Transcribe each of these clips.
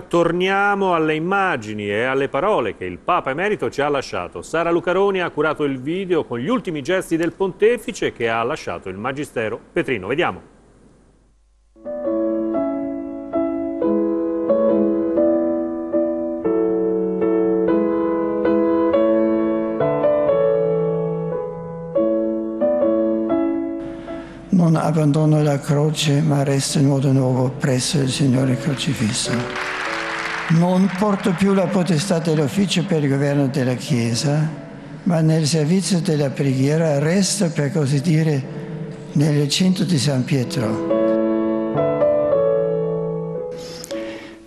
Torniamo alle immagini e alle parole che il Papa Emerito ci ha lasciato. Sara Lucaroni ha curato il video con gli ultimi gesti del pontefice che ha lasciato il Magistero Petrino. Vediamo. non abbandono la croce, ma resto in modo nuovo presso il Signore crocifisso. Non porto più la potestà dell'ufficio per il governo della Chiesa, ma nel servizio della preghiera resto, per così dire, nel recinto di San Pietro.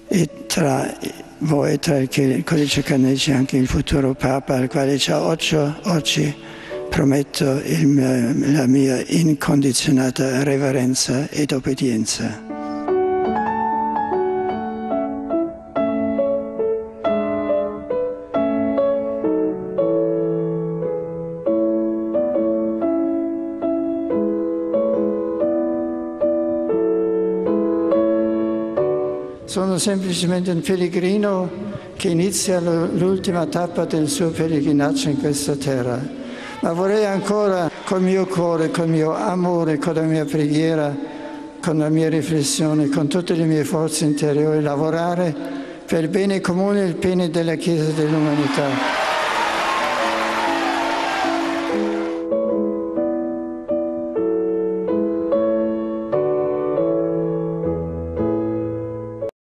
E tra voi, tra il codice canonico, anche il futuro Papa, al quale c'è oggi prometto il, la mia incondizionata reverenza ed obbedienza. Sono semplicemente un pellegrino che inizia l'ultima tappa del suo pellegrinaggio in questa terra ma vorrei ancora col mio cuore, col mio amore, con la mia preghiera, con la mia riflessione, con tutte le mie forze interiori lavorare per il bene comune e il bene della Chiesa dell'umanità.